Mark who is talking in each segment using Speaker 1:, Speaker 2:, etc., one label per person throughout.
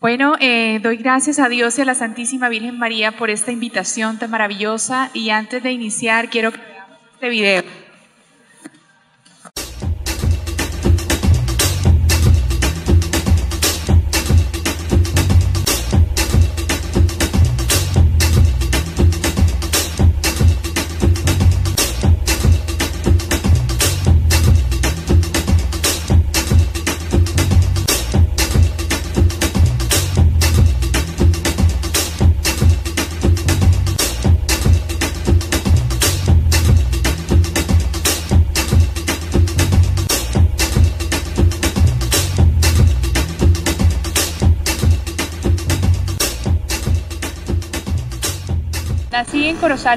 Speaker 1: Bueno, eh, doy gracias a Dios y a la Santísima Virgen María por esta invitación tan maravillosa y antes de iniciar quiero que veamos este video.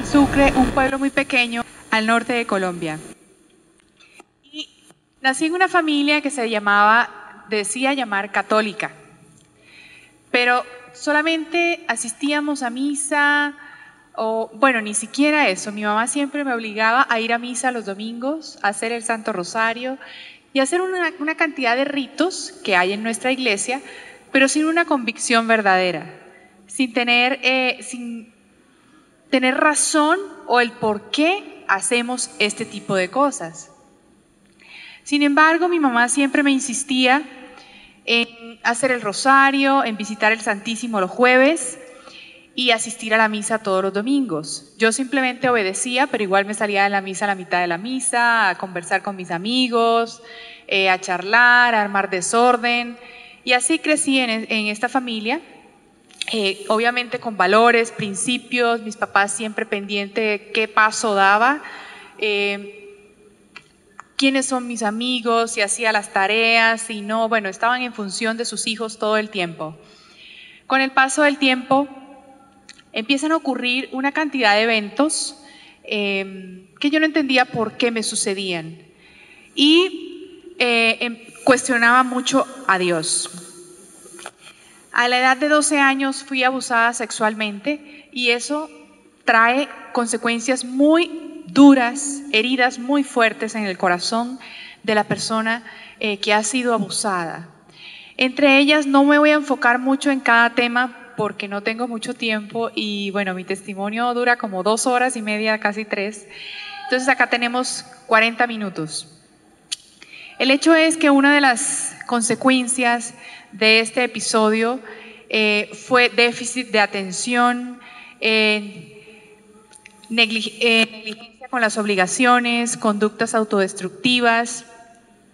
Speaker 1: Sucre, un pueblo muy pequeño al norte de Colombia. Y nací en una familia que se llamaba, decía llamar católica, pero solamente asistíamos a misa, o bueno, ni siquiera eso. Mi mamá siempre me obligaba a ir a misa los domingos, a hacer el Santo Rosario y a hacer una, una cantidad de ritos que hay en nuestra iglesia, pero sin una convicción verdadera, sin tener, eh, sin tener razón o el por qué hacemos este tipo de cosas. Sin embargo, mi mamá siempre me insistía en hacer el rosario, en visitar el Santísimo los jueves y asistir a la misa todos los domingos. Yo simplemente obedecía, pero igual me salía de la misa a la mitad de la misa, a conversar con mis amigos, eh, a charlar, a armar desorden. Y así crecí en, en esta familia eh, obviamente con valores, principios, mis papás siempre pendientes de qué paso daba, eh, quiénes son mis amigos, si hacía las tareas, si no, bueno, estaban en función de sus hijos todo el tiempo. Con el paso del tiempo empiezan a ocurrir una cantidad de eventos eh, que yo no entendía por qué me sucedían y em, cuestionaba mucho a Dios. A la edad de 12 años fui abusada sexualmente y eso trae consecuencias muy duras, heridas muy fuertes en el corazón de la persona eh, que ha sido abusada. Entre ellas no me voy a enfocar mucho en cada tema porque no tengo mucho tiempo y bueno, mi testimonio dura como dos horas y media, casi tres. Entonces acá tenemos 40 minutos. El hecho es que una de las consecuencias de este episodio eh, fue déficit de atención, eh, negligencia con las obligaciones, conductas autodestructivas,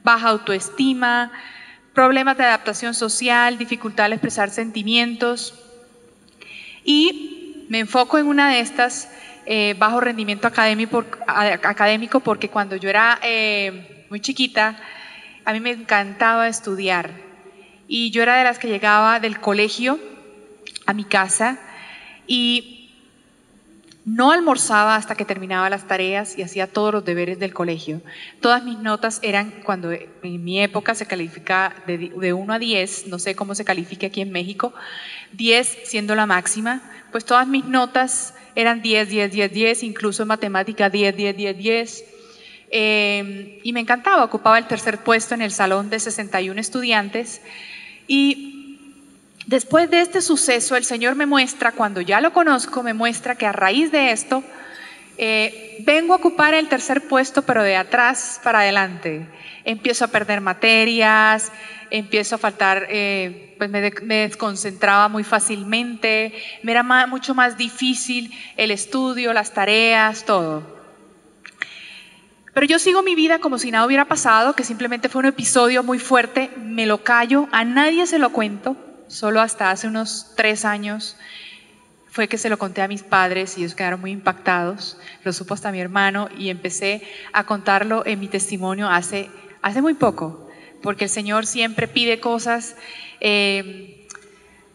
Speaker 1: baja autoestima, problemas de adaptación social, dificultad al expresar sentimientos. Y me enfoco en una de estas, eh, bajo rendimiento académico, porque cuando yo era muy chiquita, a mí me encantaba estudiar y yo era de las que llegaba del colegio a mi casa y no almorzaba hasta que terminaba las tareas y hacía todos los deberes del colegio. Todas mis notas eran, cuando en mi época se calificaba de, de 1 a 10, no sé cómo se califica aquí en México, 10 siendo la máxima, pues todas mis notas eran 10, 10, 10, 10, incluso en matemática 10, 10, 10, 10. Eh, y me encantaba, ocupaba el tercer puesto en el salón de 61 estudiantes y después de este suceso, el Señor me muestra, cuando ya lo conozco, me muestra que a raíz de esto, eh, vengo a ocupar el tercer puesto, pero de atrás para adelante. Empiezo a perder materias, empiezo a faltar, eh, pues me, desconcentraba muy fácilmente, me era mucho más difícil el estudio, las tareas, todo. Pero yo sigo mi vida como si nada hubiera pasado, que simplemente fue un episodio muy fuerte, me lo callo, a nadie se lo cuento, solo hasta hace unos tres años fue que se lo conté a mis padres y ellos quedaron muy impactados, lo supo hasta mi hermano y empecé a contarlo en mi testimonio hace, hace muy poco, porque el Señor siempre pide cosas. Eh,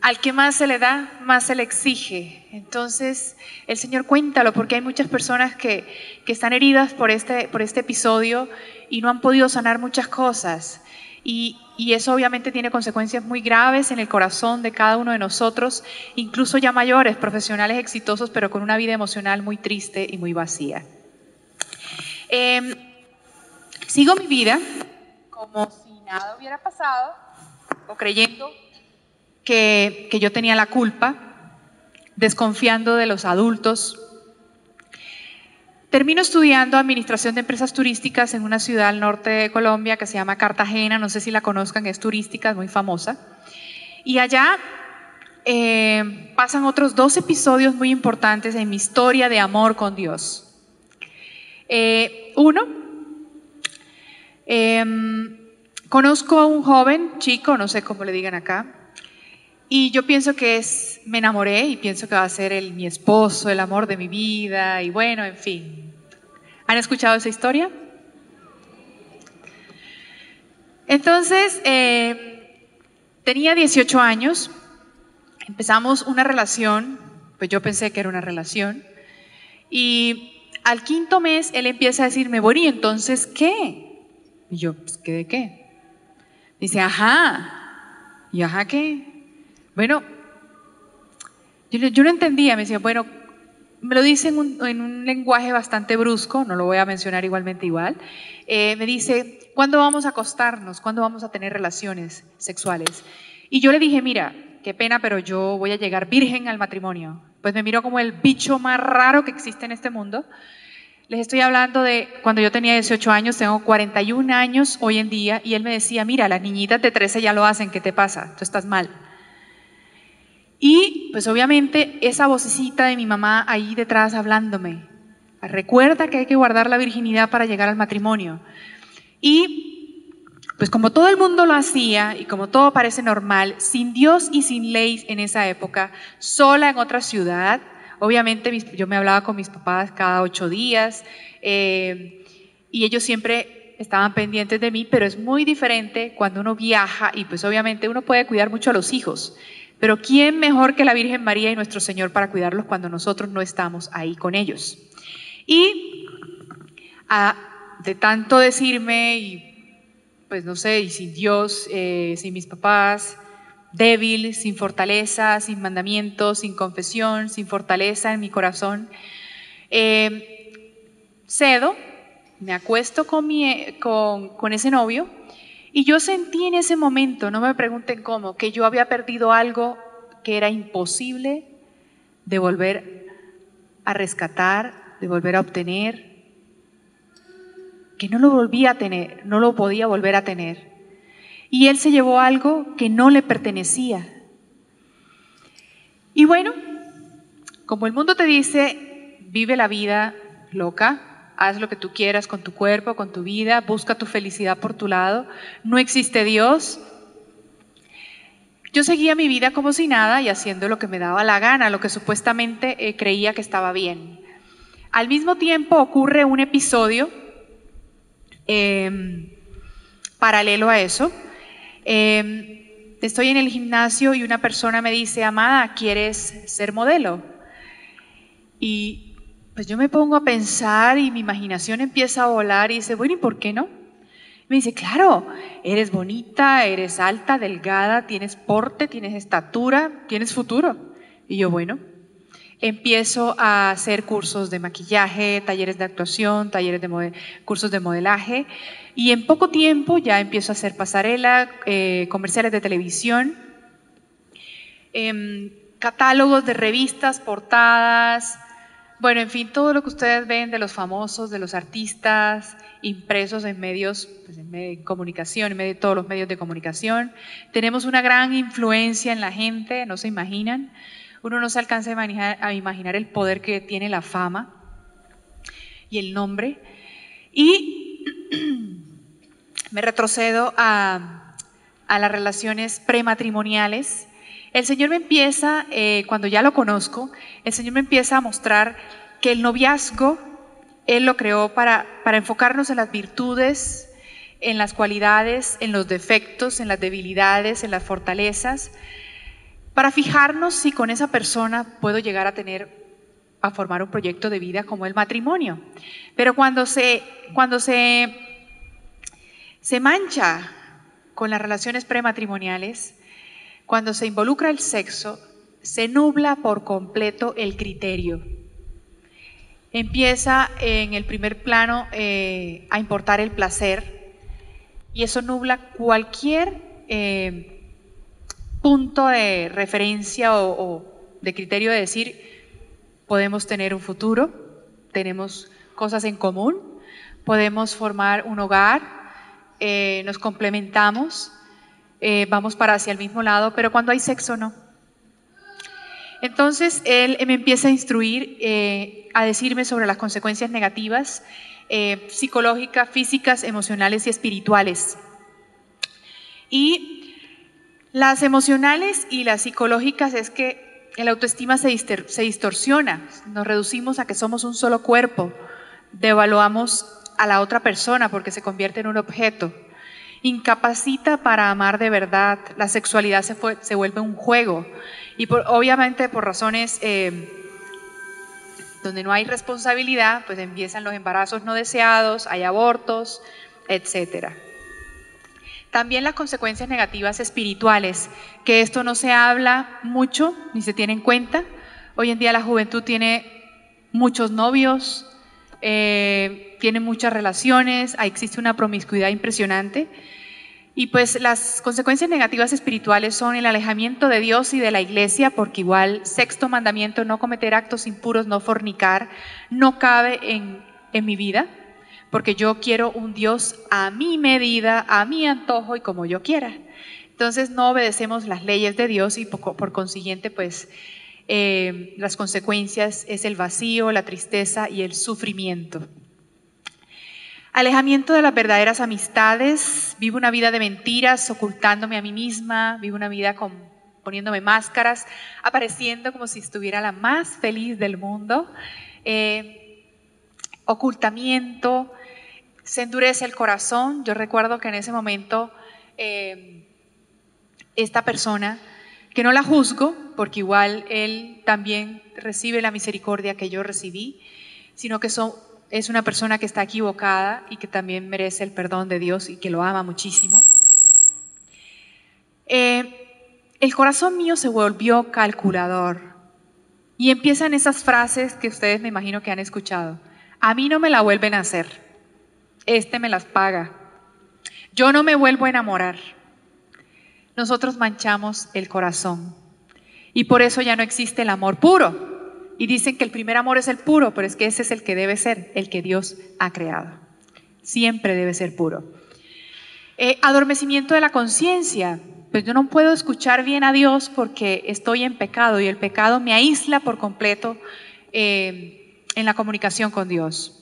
Speaker 1: al que más se le da, más se le exige. Entonces, el Señor cuéntalo, porque hay muchas personas que, están heridas por este, por este episodio y no han podido sanar muchas cosas. Y, y, eso obviamente tiene consecuencias muy graves en el corazón de cada uno de nosotros, incluso ya mayores, profesionales exitosos, pero con una vida emocional muy triste y muy vacía. Em, sigo mi vida como si nada hubiera pasado o creyendo que, yo tenía la culpa, desconfiando de los adultos. Termino estudiando administración de empresas turísticas en una ciudad al norte de Colombia que se llama Cartagena, no sé si la conozcan, es turística, es muy famosa. Y allá eh, pasan otros dos episodios muy importantes en mi historia de amor con Dios. Eh, uno, em, conozco a un joven, chico, no sé cómo le digan acá, y yo pienso que es, me enamoré y pienso que va a ser el, mi esposo, el amor de mi vida, y bueno, en fin. ¿Han escuchado esa historia? Entonces, eh, tenía 18 años, empezamos una relación, pues yo pensé que era una relación, y al quinto mes él empieza a decirme, bueno, ¿y entonces qué? Y yo, pues, ¿qué de qué? Dice, ajá, ¿y ajá qué? Bueno, yo, no entendía, me decía, bueno, me lo dice en un, lenguaje bastante brusco, no lo voy a mencionar igualmente igual, eh, me dice, ¿cuándo vamos a acostarnos? ¿Cuándo vamos a tener relaciones sexuales? Y yo le dije, mira, qué pena, pero yo voy a llegar virgen al matrimonio. Pues me miró como el bicho más raro que existe en este mundo. Les estoy hablando de cuando yo tenía 18 años, tengo 41 años hoy en día, y él me decía, mira, las niñitas de 13 ya lo hacen, ¿qué te pasa? Tú estás mal. Y pues obviamente esa vocecita de mi mamá ahí detrás hablándome, recuerda que hay que guardar la virginidad para llegar al matrimonio. Y pues como todo el mundo lo hacía y como todo parece normal, sin Dios y sin ley en esa época, sola en otra ciudad, obviamente yo me hablaba con mis papás cada ocho días eh, y ellos siempre estaban pendientes de mí, pero es muy diferente cuando uno viaja y pues obviamente uno puede cuidar mucho a los hijos. Pero ¿quién mejor que la Virgen María y nuestro Señor para cuidarlos cuando nosotros no estamos ahí con ellos? Y ah, de tanto decirme y pues no sé, y sin Dios, eh, sin mis papás, débil, sin fortaleza, sin mandamientos, sin confesión, sin fortaleza en mi corazón. Eh, cedo, me acuesto con ese novio y yo sentí en ese momento, no me pregunten cómo, que yo había perdido algo que era imposible de volver a rescatar, de volver a obtener, que no lo volvía a tener, no lo podía volver a tener. Y él se llevó algo que no le pertenecía. Y bueno, como el mundo te dice, vive la vida loca, haz lo que tú quieras con tu cuerpo, con tu vida, busca tu felicidad por tu lado, no existe Dios. Yo seguía mi vida como si nada y haciendo lo que me daba la gana, lo que supuestamente eh, creía que estaba bien. Al mismo tiempo ocurre un episodio Em, paralelo a eso, em, estoy en el gimnasio y una persona me dice, Amada, ¿quieres ser modelo? Y pues yo me pongo a pensar y mi imaginación empieza a volar y dice, bueno, ¿y por qué no? Me dice, claro, eres bonita, eres alta, delgada, tienes porte, tienes estatura, tienes futuro. Y yo, bueno, empiezo a hacer cursos de maquillaje, talleres de actuación, talleres de cursos de modelaje y en poco tiempo ya empiezo a hacer pasarela, eh, comerciales de televisión, em, catálogos de revistas, portadas, bueno, en fin, todo lo que ustedes ven de los famosos, de los artistas, impresos en medios pues, de comunicación, en todos los medios de comunicación. Tenemos una gran influencia en la gente, no se imaginan uno no se alcanza a imaginar, el poder que tiene la fama y el nombre. Y me retrocedo a, las relaciones prematrimoniales. El Señor me empieza, eh, cuando ya lo conozco, el Señor me empieza a mostrar que el noviazgo, Él lo creó para, para enfocarnos en las virtudes, en las cualidades, en los defectos, en las debilidades, en las fortalezas, para fijarnos si con esa persona puedo llegar a tener, a formar un proyecto de vida como el matrimonio. Pero cuando se, cuando se, se mancha con las relaciones prematrimoniales, cuando se involucra el sexo, se nubla por completo el criterio. Empieza en el primer plano eh, a importar el placer y eso nubla cualquier eh, punto de referencia o, de criterio de decir, podemos tener un futuro, tenemos cosas en común, podemos formar un hogar, eh, nos complementamos, eh, vamos para hacia el mismo lado, pero cuando hay sexo no. Entonces él me empieza a instruir, eh, a decirme sobre las consecuencias negativas psicológicas, físicas, emocionales y espirituales. Y las emocionales y las psicológicas es que la autoestima se distorsiona, nos reducimos a que somos un solo cuerpo, devaluamos a la otra persona porque se convierte en un objeto, incapacita para amar de verdad, la sexualidad se, se vuelve un juego y obviamente por razones eh, donde no hay responsabilidad, pues empiezan los embarazos no deseados, hay abortos, etcétera. También las consecuencias negativas espirituales, que esto no se habla mucho ni se tiene en cuenta. Hoy en día la juventud tiene muchos novios, eh, tiene muchas relaciones, existe una promiscuidad impresionante. Y pues las consecuencias negativas espirituales son el alejamiento de Dios y de la iglesia, porque igual sexto mandamiento, no cometer actos impuros, no fornicar, no cabe en, en mi vida porque yo quiero un Dios a mi medida, a mi antojo y como yo quiera. Entonces no obedecemos las leyes de Dios y por, consiguiente pues eh, las consecuencias es el vacío, la tristeza y el sufrimiento. Alejamiento de las verdaderas amistades, vivo una vida de mentiras, ocultándome a mí misma, vivo una vida con, poniéndome máscaras, apareciendo como si estuviera la más feliz del mundo. Eh, ocultamiento, se endurece el corazón. Yo recuerdo que en ese momento eh, esta persona, que no la juzgo, porque igual él también recibe la misericordia que yo recibí, sino que es una persona que está equivocada y que también merece el perdón de Dios y que lo ama muchísimo. Eh, el corazón mío se volvió calculador y empiezan esas frases que ustedes me imagino que han escuchado. A mí no me la vuelven a hacer este me las paga. Yo no me vuelvo a enamorar. Nosotros manchamos el corazón y por eso ya no existe el amor puro. Y dicen que el primer amor es el puro, pero es que ese es el que debe ser, el que Dios ha creado. Siempre debe ser puro. Eh, adormecimiento de la conciencia. Pues yo no puedo escuchar bien a Dios porque estoy en pecado y el pecado me aísla por completo eh, en la comunicación con Dios.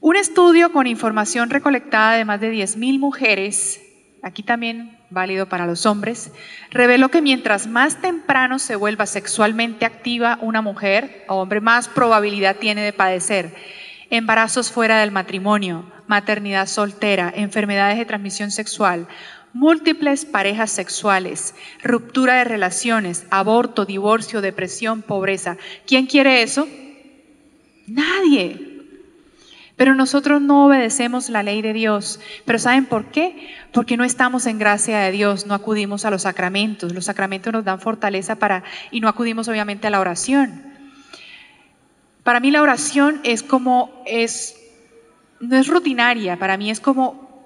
Speaker 1: Un estudio con información recolectada de más de 10.000 mujeres, aquí también válido para los hombres, reveló que mientras más temprano se vuelva sexualmente activa una mujer o hombre, más probabilidad tiene de padecer embarazos fuera del matrimonio, maternidad soltera, enfermedades de transmisión sexual, múltiples parejas sexuales, ruptura de relaciones, aborto, divorcio, depresión, pobreza. ¿Quién quiere eso? Nadie. Pero nosotros no obedecemos la ley de Dios. ¿Pero saben por qué? Porque no estamos en gracia de Dios, no acudimos a los sacramentos. Los sacramentos nos dan fortaleza para y no acudimos obviamente a la oración. Para mí la oración es como es no es rutinaria, para mí es como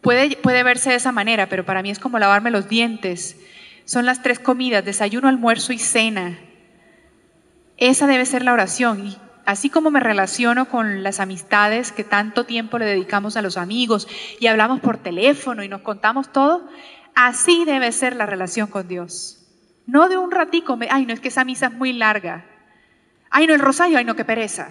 Speaker 1: puede puede verse de esa manera, pero para mí es como lavarme los dientes. Son las tres comidas, desayuno, almuerzo y cena. Esa debe ser la oración así como me relaciono con las amistades que tanto tiempo le dedicamos a los amigos y hablamos por teléfono y nos contamos todo, así debe ser la relación con Dios. No de un ratico, ay, no es que esa misa es muy larga. Ay, no, el rosario, ay, no, qué pereza.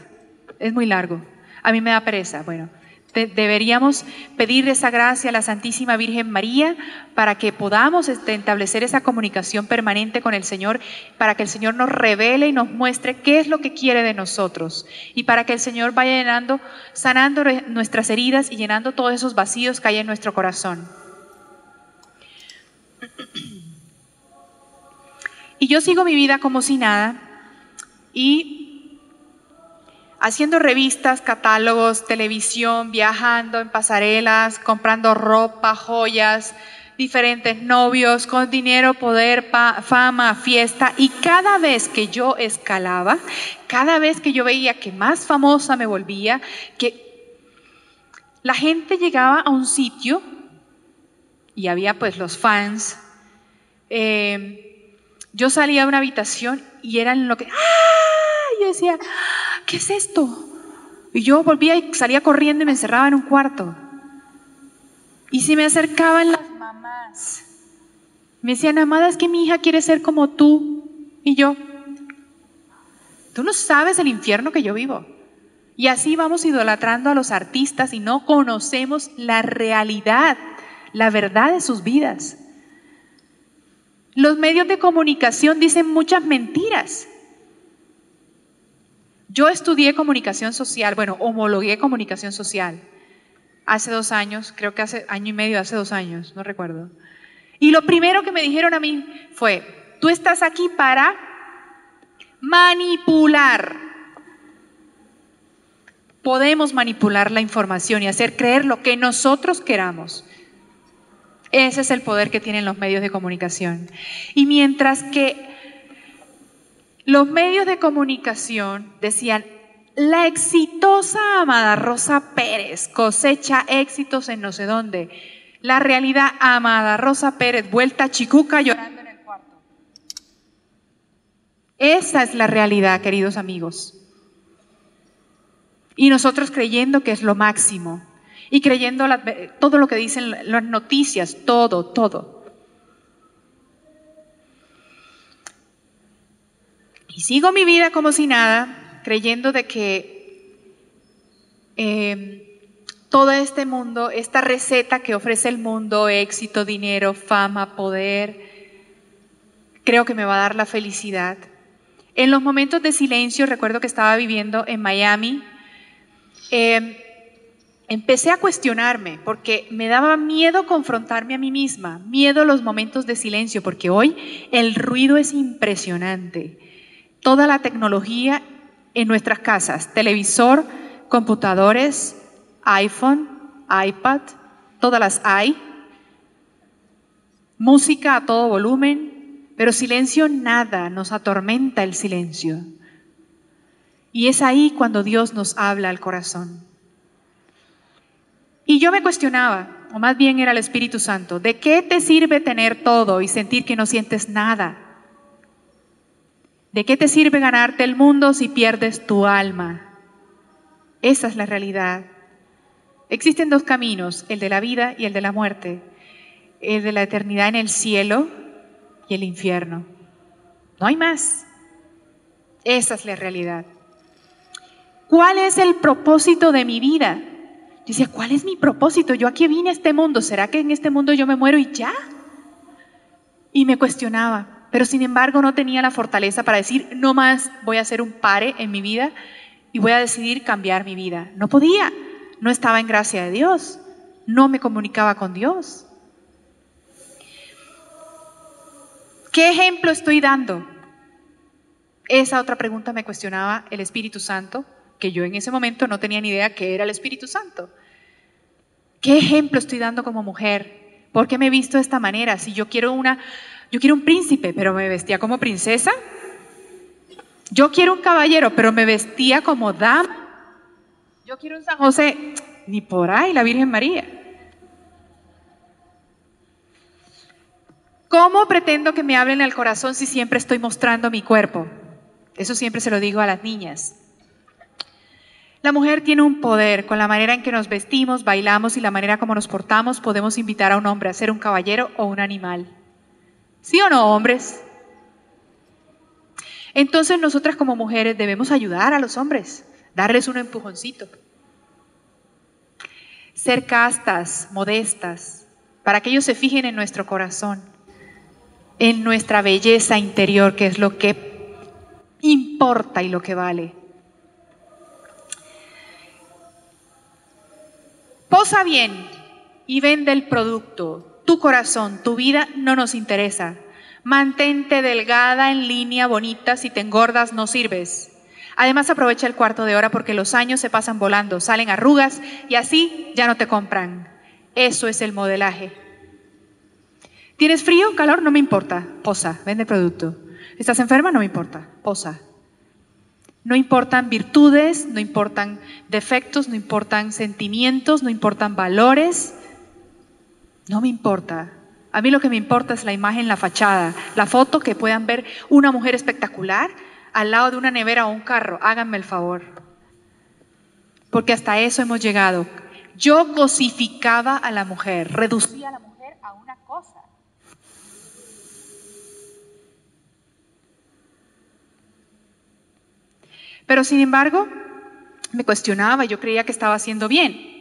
Speaker 1: Es muy largo. A mí me da pereza. Bueno, deberíamos pedir esa gracia a la Santísima Virgen María para que podamos este, establecer esa comunicación permanente con el Señor, para que el Señor nos revele y nos muestre qué es lo que quiere de nosotros y para que el Señor vaya llenando, sanando nuestras heridas y llenando todos esos vacíos que hay en nuestro corazón. Y yo sigo mi vida como si nada y haciendo revistas, catálogos, televisión, viajando en pasarelas, comprando ropa, joyas, diferentes novios, con dinero, poder, fama, fiesta. Y cada vez que yo escalaba, cada vez que yo veía que más famosa me volvía, que la gente llegaba a un sitio y había pues los fans, eh, yo salía de una habitación y eran lo que... ¡Ah! Yo decía, ¿qué es esto? Y yo volvía y salía corriendo y me encerraba en un cuarto. Y si me acercaban las mamás, me decían, amada, es que mi hija quiere ser como tú. Y yo, tú no sabes el infierno que yo vivo. Y así vamos idolatrando a los artistas y no conocemos la realidad, la verdad de sus vidas. Los medios de comunicación dicen muchas mentiras. Yo estudié comunicación social, bueno, homologué comunicación social hace dos años, creo que hace año y medio, hace dos años, no recuerdo. Y lo primero que me dijeron a mí fue, tú estás aquí para manipular. Podemos manipular la información y hacer creer lo que nosotros queramos. Ese es el poder que tienen los medios de comunicación. Y mientras que los medios de comunicación decían, la exitosa Amada Rosa Pérez cosecha éxitos en no sé dónde. La realidad, Amada Rosa Pérez, vuelta a chicuca llorando en el cuarto. Esa es la realidad, queridos amigos. Y nosotros creyendo que es lo máximo. Y creyendo todo lo que dicen las noticias, todo, todo. Y sigo mi vida como si nada, creyendo de que em, todo este mundo, esta receta que ofrece el mundo, éxito, dinero, fama, poder, creo que me va a dar la felicidad. En los momentos de silencio, recuerdo que estaba viviendo en Miami, em, empecé a cuestionarme porque me daba miedo confrontarme a mí misma, miedo a los momentos de silencio, porque hoy el ruido es impresionante toda la tecnología en nuestras casas, televisor, computadores, iPhone, iPad, todas las hay, música a todo volumen, pero silencio nada, nos atormenta el silencio. Y es ahí cuando Dios nos habla al corazón. Y yo me cuestionaba, o más bien era el Espíritu Santo, ¿de qué te sirve tener todo y sentir que no sientes nada? ¿De qué te sirve ganarte el mundo si pierdes tu alma? Esa es la realidad. Existen dos caminos, el de la vida y el de la muerte, el de la eternidad en el cielo y el infierno. No hay más. Esa es la realidad. ¿Cuál es el propósito de mi vida? Decía, ¿cuál es mi propósito? Yo aquí vine a este mundo. ¿Será que en este mundo yo me muero y ya? Y me cuestionaba pero sin embargo no tenía la fortaleza para decir, no más voy a hacer un pare en mi vida y voy a decidir cambiar mi vida. No podía, no estaba en gracia de Dios, no me comunicaba con Dios. ¿Qué ejemplo estoy dando? Esa otra pregunta me cuestionaba el Espíritu Santo, que yo en ese momento no tenía ni idea que era el Espíritu Santo. ¿Qué ejemplo estoy dando como mujer? ¿Por qué me he visto de esta manera? Si yo quiero una yo quiero un príncipe, pero me vestía como princesa. Yo quiero un caballero, pero me vestía como dama. Yo quiero un San José, ni por ahí, la Virgen María. ¿Cómo pretendo que me hablen al corazón si siempre estoy mostrando mi cuerpo? Eso siempre se lo digo a las niñas. La mujer tiene un poder. Con la manera en que nos vestimos, bailamos y la manera como nos portamos, podemos invitar a un hombre a ser un caballero o un animal. ¿Sí o no, hombres? Entonces nosotras como mujeres debemos ayudar a los hombres, darles un empujoncito. Ser castas, modestas, para que ellos se fijen en nuestro corazón, en nuestra belleza interior, que es lo que importa y lo que vale. Posa bien y vende el producto tu corazón, tu vida no nos interesa. Mantente delgada, en línea, bonita, si te engordas no sirves. Además aprovecha el cuarto de hora porque los años se pasan volando, salen arrugas y así ya no te compran. Eso es el modelaje. ¿Tienes frío, calor? No me importa. Posa, vende producto. ¿Estás enferma? No me importa. Posa. No importan virtudes, no importan defectos, no importan sentimientos, no importan valores. No me importa. A mí lo que me importa es la imagen, la fachada, la foto que puedan ver una mujer espectacular al lado de una nevera o un carro. Háganme el favor. Porque hasta eso hemos llegado. Yo cosificaba a la mujer, reducía a la mujer a una cosa. Pero sin embargo, me cuestionaba, yo creía que estaba haciendo bien.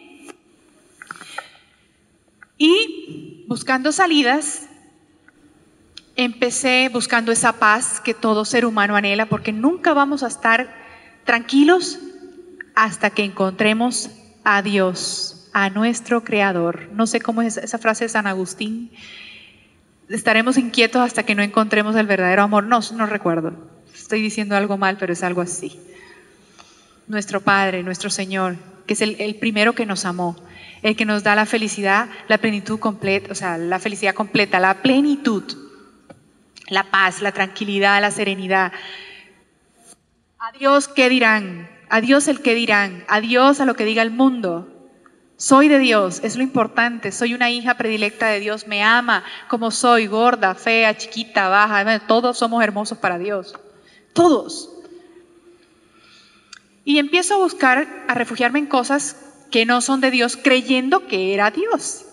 Speaker 1: Y buscando salidas, empecé buscando esa paz que todo ser humano anhela, porque nunca vamos a estar tranquilos hasta que encontremos a Dios, a nuestro Creador. No sé cómo es esa frase de San Agustín. Estaremos inquietos hasta que no encontremos el verdadero amor. No, no recuerdo. Estoy diciendo algo mal, pero es algo así nuestro Padre, nuestro Señor, que es el, primero que nos amó, el que nos da la felicidad, la plenitud completa, o sea, la felicidad completa, la plenitud, la paz, la tranquilidad, la serenidad. A Dios, ¿qué dirán? A Dios el qué dirán, a Dios a lo que diga el mundo. Soy de Dios, es lo importante, soy una hija predilecta de Dios, me ama como soy, gorda, fea, chiquita, baja, todos somos hermosos para Dios, todos. Y empiezo a buscar, a refugiarme en cosas que no son de Dios, creyendo que era Dios.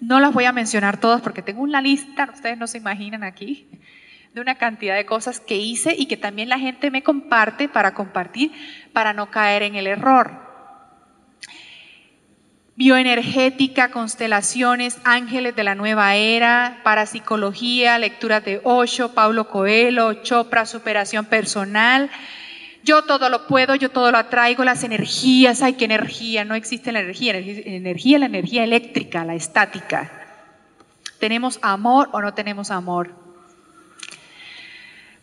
Speaker 1: No las voy a mencionar todas porque tengo una lista, ustedes no se imaginan aquí, de una cantidad de cosas que hice y que también la gente me comparte para compartir, para no caer en el error. Bioenergética, constelaciones, ángeles de la nueva era, parapsicología, lecturas de Osho, Paulo Coelho, Chopra, superación personal, yo todo lo puedo, yo todo lo atraigo, las energías, ay, qué energía, no existe la energía, energía, la energía eléctrica, la estática. ¿Tenemos amor o no tenemos amor?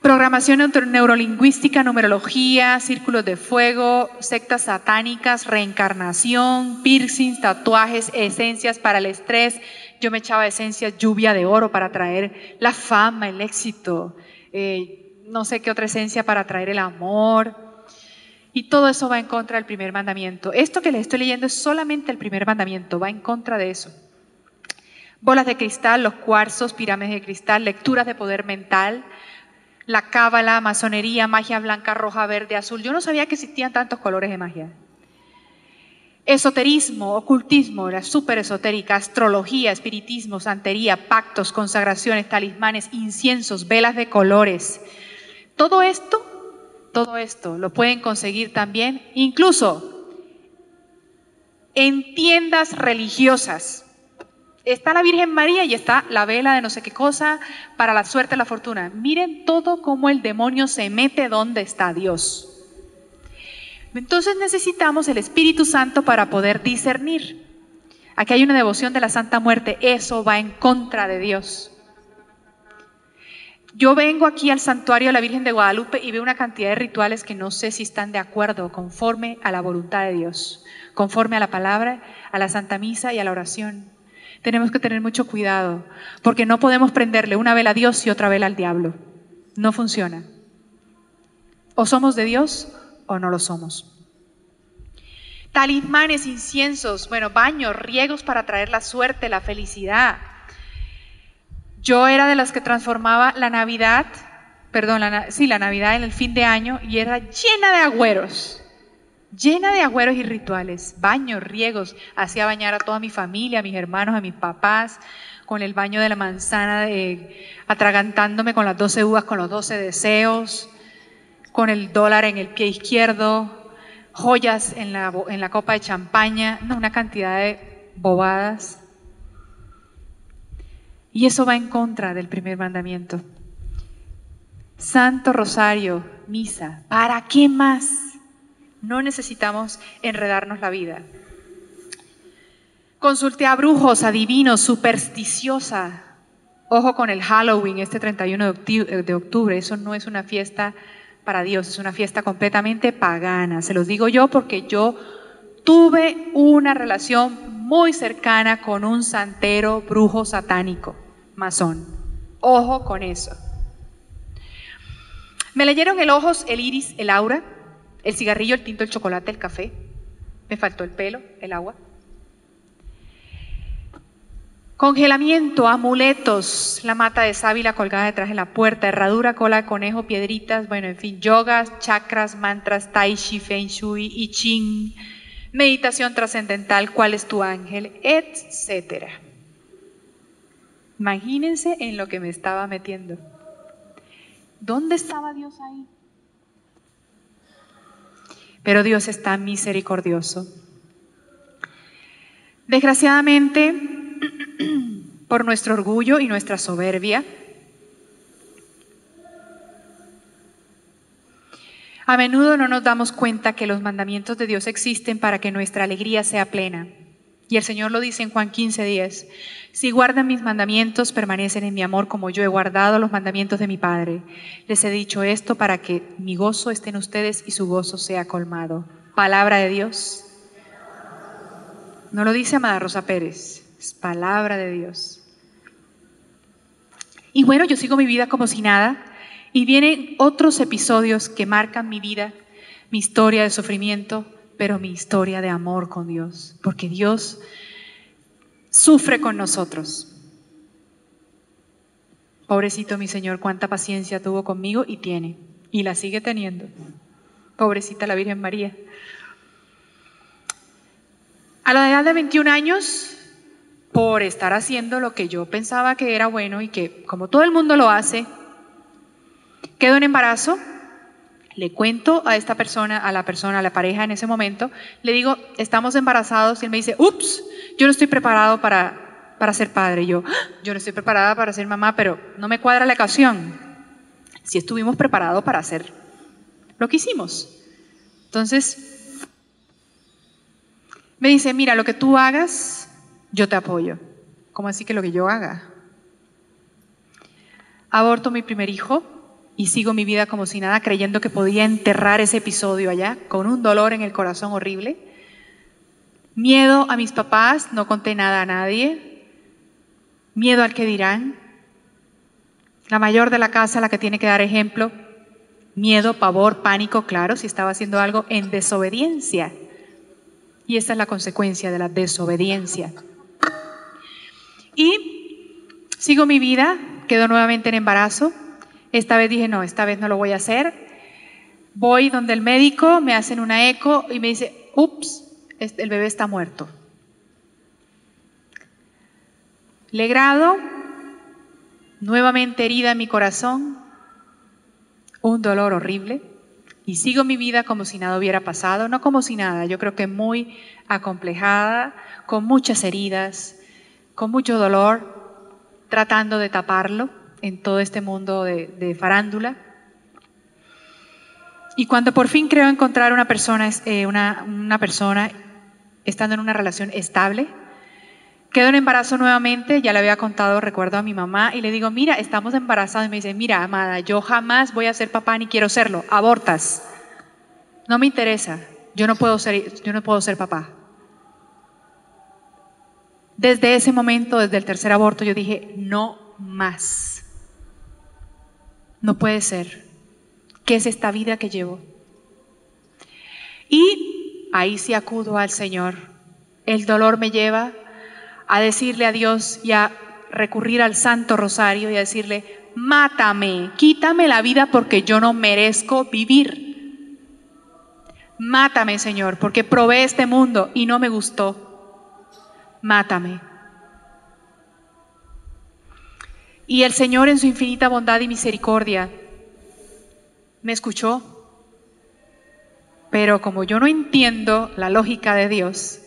Speaker 1: Programación neurolingüística, numerología, círculos de fuego, sectas satánicas, reencarnación, piercings, tatuajes, esencias para el estrés. Yo me echaba esencias, lluvia de oro para traer la fama, el éxito. Eh, no sé qué otra esencia para traer el amor. Y todo eso va en contra del primer mandamiento. Esto que les estoy leyendo es solamente el primer mandamiento, va en contra de eso. Bolas de cristal, los cuarzos, pirámides de cristal, lecturas de poder mental, la cábala, masonería, magia blanca, roja, verde, azul. Yo no sabía que existían tantos colores de magia. Esoterismo, ocultismo, era súper esotérica, astrología, espiritismo, santería, pactos, consagraciones, talismanes, inciensos, velas de colores, todo esto, todo esto lo pueden conseguir también incluso en tiendas religiosas. Está la Virgen María y está la vela de no sé qué cosa para la suerte la fortuna. Miren todo cómo el demonio se mete donde está Dios. Entonces necesitamos el Espíritu Santo para poder discernir. Aquí hay una devoción de la Santa Muerte. Eso va en contra de Dios. Yo vengo aquí al santuario de la Virgen de Guadalupe y veo una cantidad de rituales que no sé si están de acuerdo, conforme a la voluntad de Dios, conforme a la palabra, a la Santa Misa y a la oración. Tenemos que tener mucho cuidado, porque no podemos prenderle una vela a Dios y otra vela al diablo. No funciona. O somos de Dios o no lo somos. Talismanes, inciensos, bueno, baños, riegos para traer la suerte, la felicidad, yo era de las que transformaba la Navidad, perdón, la, sí, la Navidad en el fin de año y era llena de agüeros, llena de agüeros y rituales, baños, riegos, hacía bañar a toda mi familia, a mis hermanos, a mis papás, con el baño de la manzana, atragantándome con las 12 uvas, con los 12 deseos, con el dólar en el pie izquierdo, joyas en la, en la copa de champaña, no, una cantidad de bobadas. Y eso va en contra del primer mandamiento. Santo Rosario, misa, ¿para qué más? No necesitamos enredarnos la vida. Consulté a brujos, adivinos, supersticiosa. Ojo con el Halloween, este 31 de octubre. Eso no es una fiesta para Dios, es una fiesta completamente pagana. Se los digo yo porque yo tuve una relación muy cercana con un santero brujo satánico, masón. Ojo con eso. Me leyeron el ojos, el iris, el aura, el cigarrillo, el tinto, el chocolate, el café. Me faltó el pelo, el agua. Congelamiento, amuletos, la mata de sábila colgada detrás de la puerta, herradura, cola de conejo, piedritas, bueno, en fin, yogas, chakras, mantras, tai chi, feng shui, i ching, meditación trascendental, cuál es tu ángel, etcétera. Imagínense en lo que me estaba metiendo. ¿Dónde estaba Dios ahí? Pero Dios está misericordioso. Desgraciadamente, por nuestro orgullo y nuestra soberbia. A menudo no nos damos cuenta que los mandamientos de Dios existen para que nuestra alegría sea plena. Y el Señor lo dice en Juan 15, 10. Si guardan mis mandamientos, permanecen en mi amor como yo he guardado los mandamientos de mi Padre. Les he dicho esto para que mi gozo esté en ustedes y su gozo sea colmado. Palabra de Dios. No lo dice Amada Rosa Pérez, es palabra de Dios. Y bueno, yo sigo mi vida como si nada. Y vienen otros episodios que marcan mi vida, mi historia de sufrimiento, pero mi historia de amor con Dios. Porque Dios sufre con nosotros. Pobrecito mi Señor, cuánta paciencia tuvo conmigo y tiene. Y la sigue teniendo. Pobrecita la Virgen María. A la edad de 21 años, por estar haciendo lo que yo pensaba que era bueno y que como todo el mundo lo hace, quedo en embarazo, le cuento a esta persona, a la persona, a la pareja en ese momento, le digo, estamos embarazados y él me dice, ups, yo no estoy preparado para, para ser padre. yo, ah, yo no estoy preparada para ser mamá, pero no me cuadra la ocasión. Si estuvimos preparados para hacer lo que hicimos. Entonces, me dice, mira, lo que tú hagas yo te apoyo. ¿Cómo así que lo que yo haga? Aborto mi primer hijo y sigo mi vida como si nada, creyendo que podía enterrar ese episodio allá, con un dolor en el corazón horrible. Miedo a mis papás, no conté nada a nadie. Miedo al que dirán. La mayor de la casa, la que tiene que dar ejemplo. Miedo, pavor, pánico, claro, si estaba haciendo algo en desobediencia. Y esta es la consecuencia de la desobediencia. Y sigo mi vida, quedo nuevamente en embarazo. Esta vez dije, no, esta vez no lo voy a hacer. Voy donde el médico, me hacen una eco y me dice, ups, el bebé está muerto. Le grado, nuevamente herida en mi corazón, un dolor horrible y sigo mi vida como si nada hubiera pasado, no como si nada, yo creo que muy acomplejada, con muchas heridas, con mucho dolor, tratando de taparlo en todo este mundo de, farándula. Y cuando por fin creo encontrar una persona, eh, una, una persona estando en una relación estable, quedo en embarazo nuevamente, ya le había contado, recuerdo a mi mamá, y le digo, mira, estamos embarazados. Y me dice, mira, amada, yo jamás voy a ser papá ni quiero serlo, abortas. No me interesa, yo no puedo ser, yo no puedo ser papá. Desde ese momento, desde el tercer aborto, yo dije, no más. No puede ser. ¿Qué es esta vida que llevo? Y ahí sí acudo al Señor. El dolor me lleva a decirle a Dios y a recurrir al Santo Rosario y a decirle, mátame, quítame la vida porque yo no merezco vivir. Mátame, Señor, porque probé este mundo y no me gustó mátame. Y el Señor en su infinita bondad y misericordia me escuchó. Pero como yo no entiendo la lógica de Dios,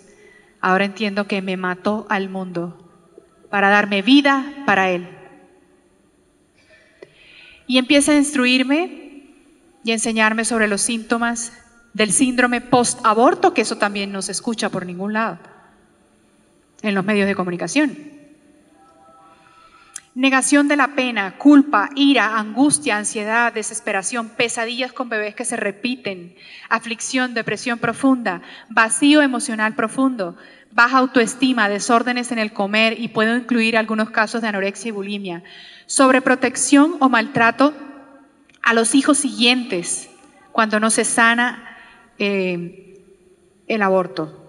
Speaker 1: ahora entiendo que me mató al mundo para darme vida para Él. Y empieza a instruirme y a enseñarme sobre los síntomas del síndrome post-aborto, que eso también no se escucha por ningún lado en los medios de comunicación. Negación de la pena, culpa, ira, angustia, ansiedad, desesperación, pesadillas con bebés que se repiten, aflicción, depresión profunda, vacío emocional profundo, baja autoestima, desórdenes en el comer y puedo incluir algunos casos de anorexia y bulimia, sobreprotección o maltrato a los hijos siguientes cuando no se sana eh, el aborto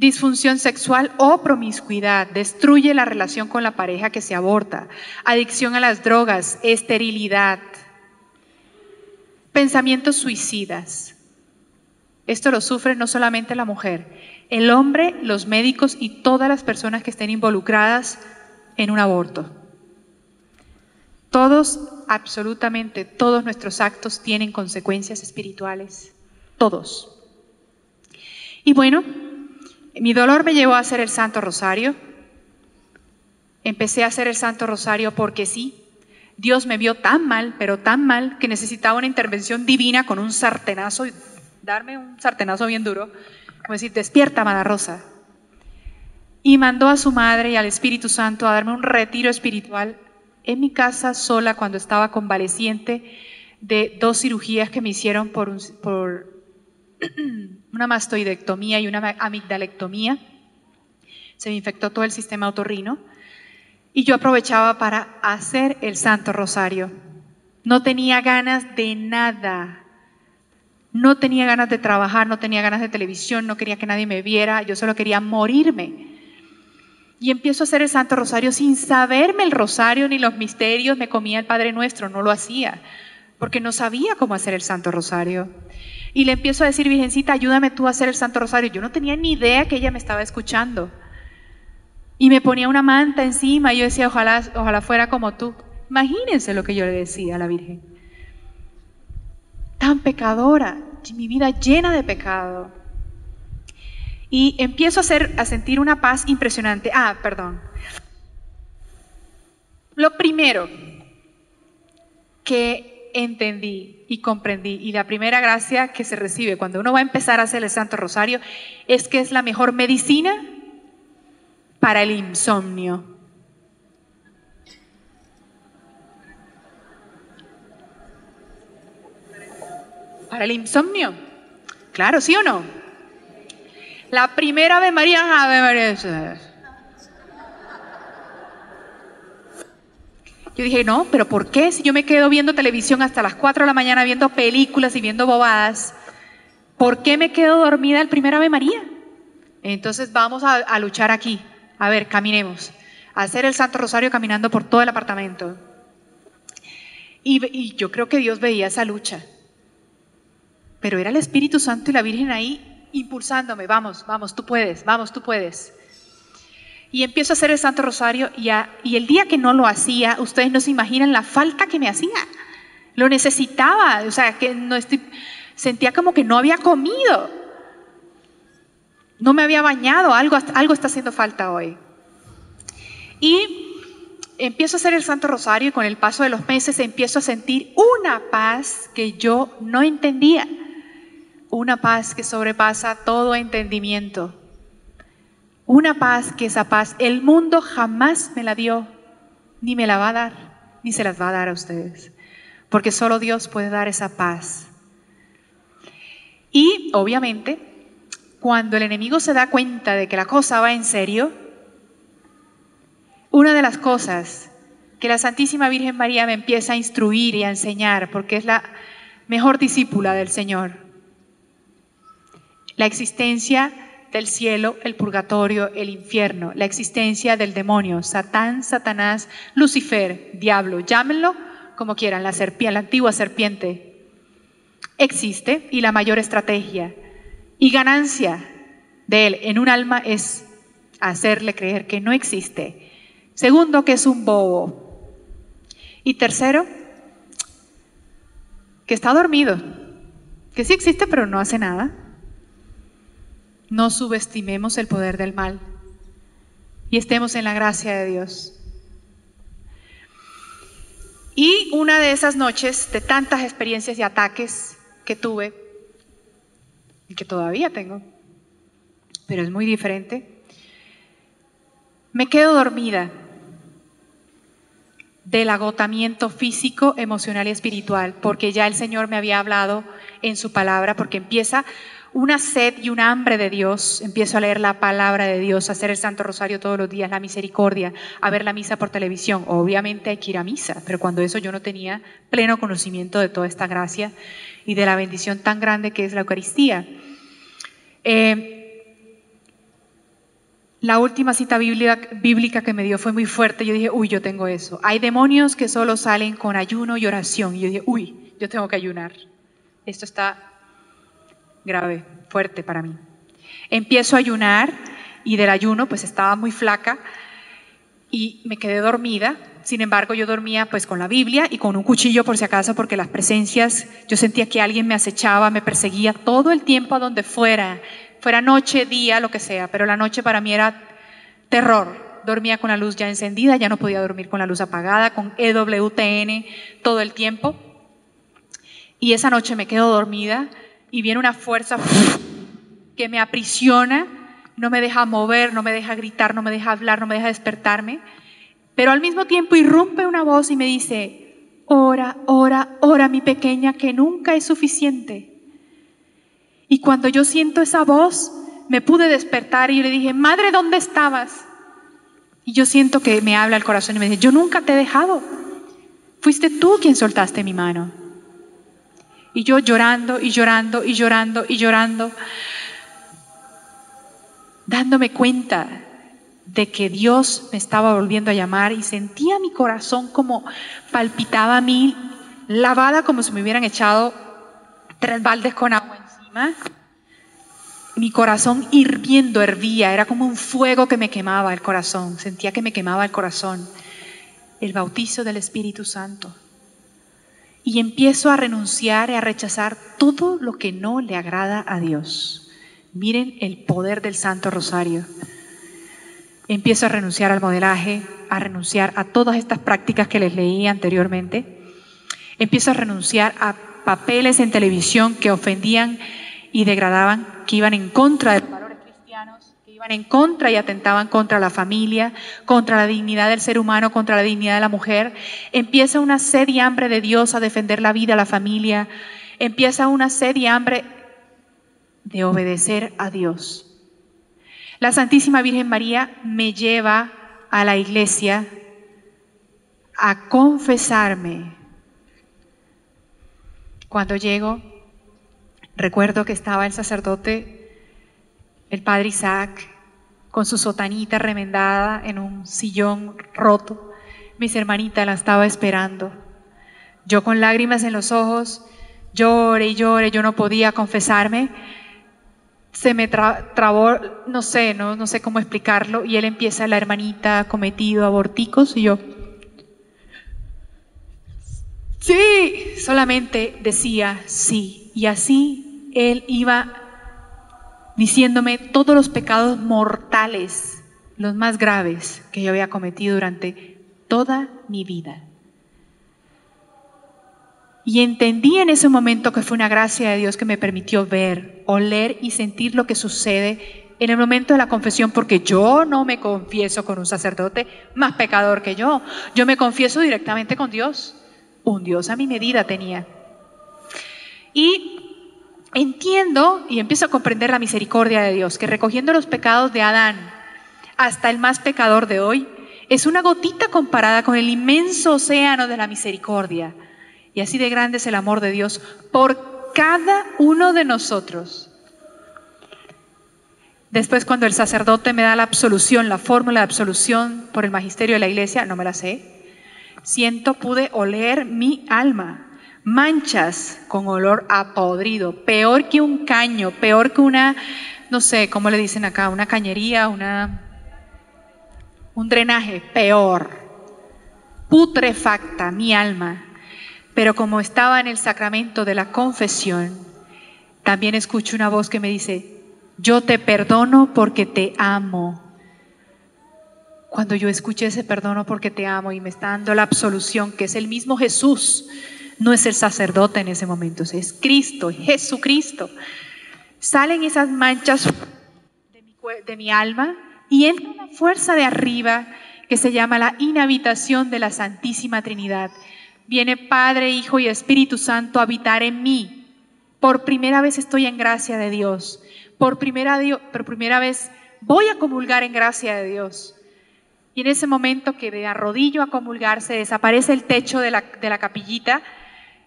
Speaker 1: disfunción sexual o promiscuidad, destruye la relación con la pareja que se aborta, adicción a las drogas, esterilidad, pensamientos suicidas. Esto lo sufre no solamente la mujer, el hombre, los médicos y todas las personas que estén involucradas en un aborto. Todos, absolutamente todos nuestros actos tienen consecuencias espirituales. Todos. Y bueno, mi dolor me llevó a hacer el Santo Rosario. Empecé a hacer el Santo Rosario porque sí, Dios me vio tan mal, pero tan mal, que necesitaba una intervención divina con un sartenazo, darme un sartenazo bien duro, como decir, despierta, Mada Rosa. Y mandó a su madre y al Espíritu Santo a darme un retiro espiritual en mi casa sola cuando estaba convaleciente de dos cirugías que me hicieron por, por una mastoidectomía y una amigdalectomía. Se me infectó todo el sistema otorrino y yo aprovechaba para hacer el Santo Rosario. No tenía ganas de nada. No tenía ganas de trabajar, no tenía ganas de televisión, no quería que nadie me viera, yo solo quería morirme. Y empiezo a hacer el Santo Rosario sin saberme el rosario ni los misterios, me comía el Padre Nuestro, no lo hacía, porque no sabía cómo hacer el Santo Rosario. Y le empiezo a decir, Virgencita, ayúdame tú a hacer el Santo Rosario. Yo no tenía ni idea que ella me estaba escuchando. Y me ponía una manta encima y yo decía, ojalá, ojalá fuera como tú. Imagínense lo que yo le decía a la Virgen. Tan pecadora, mi vida llena de pecado. Y empiezo a, a sentir una paz impresionante. Ah, perdón. Lo primero que entendí y comprendí, y la primera gracia que se recibe cuando uno va a empezar a hacer el Santo Rosario, es que es la mejor medicina para el insomnio. ¿Para el insomnio? Claro, ¿sí o no? La primera Ave María, Ave María. Yo dije, no, pero ¿por qué? Si yo me quedo viendo televisión hasta las 4 de la mañana viendo películas y viendo bobadas, ¿por qué me quedo dormida el primer Ave María? Entonces vamos a, luchar aquí. A ver, caminemos. A hacer el Santo Rosario caminando por todo el apartamento. Y, yo creo que Dios veía esa lucha. Pero era el Espíritu Santo y la Virgen ahí impulsándome. Vamos, vamos, tú puedes, vamos, tú puedes. Y empiezo a hacer el Santo Rosario y, y el día que no lo hacía, ustedes no se imaginan la falta que me hacía. Lo necesitaba, o sea, que no sentía como que no había comido no me había bañado, algo, algo está haciendo falta hoy. Y empiezo a hacer el Santo Rosario y con el paso de los meses empiezo a sentir una paz que yo no entendía, una paz que sobrepasa todo entendimiento, una paz que esa paz el mundo jamás me la dio, ni me la va a dar, ni se las va a dar a ustedes, porque solo Dios puede dar esa paz. Y obviamente cuando el enemigo se da cuenta de que la cosa va en serio, una de las cosas que la Santísima Virgen María me empieza a instruir y a enseñar, porque es la mejor discípula del Señor, la existencia del cielo, el purgatorio, el infierno, la existencia del demonio, Satán, Satanás, Lucifer, diablo, llámenlo como quieran, la serpiente, la antigua serpiente, existe y la mayor estrategia y ganancia de él en un alma es hacerle creer que no existe. Segundo, que es un bobo. Y tercero, que está dormido, que sí existe pero no hace nada. No subestimemos el poder del mal y estemos en la gracia de Dios. Y una de esas noches, de tantas experiencias y ataques que tuve, y que todavía tengo, pero es muy diferente. Me quedo dormida del agotamiento físico, emocional y espiritual, porque ya el Señor me había hablado en su palabra, porque empieza una sed y un hambre de Dios. Empiezo a leer la palabra de Dios, a hacer el Santo Rosario todos los días, la misericordia, a ver la misa por televisión. Obviamente hay que ir a misa, pero cuando eso yo no tenía pleno conocimiento de toda esta gracia y de la bendición tan grande que es la Eucaristía. Eh, la última cita bíblica, que me dio fue muy fuerte. Yo dije, uy, yo tengo eso. Hay demonios que solo salen con ayuno y oración. Y yo dije, uy, yo tengo que ayunar. Esto está grave, fuerte para mí. Empiezo a ayunar y del ayuno pues estaba muy flaca y me quedé dormida. Sin embargo, yo dormía pues con la Biblia y con un cuchillo por si acaso porque las presencias, yo sentía que alguien me acechaba, me perseguía todo el tiempo a donde fuera fuera noche, día, lo que sea, pero la noche para mí era terror. Dormía con la luz ya encendida, ya no podía dormir con la luz apagada, con EWTN todo el tiempo. Y esa noche me quedo dormida y viene una fuerza que me aprisiona, no me deja mover, no me deja gritar, no me deja hablar, no me deja despertarme. Pero al mismo tiempo irrumpe una voz y me dice, ora, ora, ora mi pequeña, que nunca es suficiente. Y cuando yo siento esa voz, me pude despertar y le dije, Madre, ¿dónde estabas? Y yo siento que me habla el corazón y me dice, yo nunca te he dejado. Fuiste tú quien soltaste mi mano. Y yo llorando y llorando y llorando y llorando, dándome cuenta de que Dios me estaba volviendo a llamar y sentía mi corazón como palpitaba a mí, lavada como si me hubieran echado tres baldes con agua mi corazón hirviendo hervía, era como un fuego que me quemaba el corazón, sentía que me quemaba el corazón. El bautizo del Espíritu Santo. Y empiezo a renunciar y a rechazar todo lo que no le agrada a Dios. Miren el poder del Santo Rosario. Empiezo a renunciar al modelaje, a renunciar a todas estas prácticas que les leí anteriormente. Empiezo a renunciar a papeles en televisión que ofendían y degradaban, que iban en contra de los valores cristianos, que iban en contra y atentaban contra la familia, contra la dignidad del ser humano, contra la dignidad de la mujer. Empieza una sed y hambre de Dios a defender la vida, la familia. Empieza una sed y hambre de obedecer a Dios. La Santísima Virgen María me lleva a la iglesia a confesarme. Cuando llego, Recuerdo que estaba el sacerdote, el padre Isaac, con su sotanita remendada en un sillón roto. Mis hermanitas la estaba esperando. Yo con lágrimas en los ojos, lloré y lloré, yo no podía confesarme. Se me trabó, no sé, no, no sé cómo explicarlo, y él empieza, la hermanita cometido aborticos, y yo, sí, solamente decía sí, y así él iba diciéndome todos los pecados mortales, los más graves que yo había cometido durante toda mi vida. Y entendí en ese momento que fue una gracia de Dios que me permitió ver, oler y sentir lo que sucede en el momento de la confesión, porque yo no me confieso con un sacerdote más pecador que yo, yo me confieso directamente con Dios. Un Dios a mi medida tenía. Y entiendo y empiezo a comprender la misericordia de Dios, que recogiendo los pecados de Adán hasta el más pecador de hoy, es una gotita comparada con el inmenso océano de la misericordia. Y así de grande es el amor de Dios por cada uno de nosotros. Después cuando el sacerdote me da la absolución, la fórmula de absolución por el magisterio de la iglesia, no me la sé, siento, pude oler mi alma manchas con olor a podrido, peor que un caño, peor que una, no sé, ¿cómo le dicen acá? Una cañería, una, un drenaje, peor. Putrefacta mi alma. Pero como estaba en el sacramento de la confesión, también escucho una voz que me dice, yo te perdono porque te amo. Cuando yo escuché ese perdono porque te amo y me está dando la absolución, que es el mismo Jesús, no es el sacerdote en ese momento, es Cristo, Jesucristo. Salen esas manchas de mi, alma y entra una fuerza de arriba que se llama la inhabitación de la Santísima Trinidad. Viene Padre, Hijo y Espíritu Santo a habitar en mí. Por primera vez estoy en gracia de Dios. Por primera, por primera vez voy a comulgar en gracia de Dios. Y en ese momento que de arrodillo a comulgar se desaparece el techo de la, de la capillita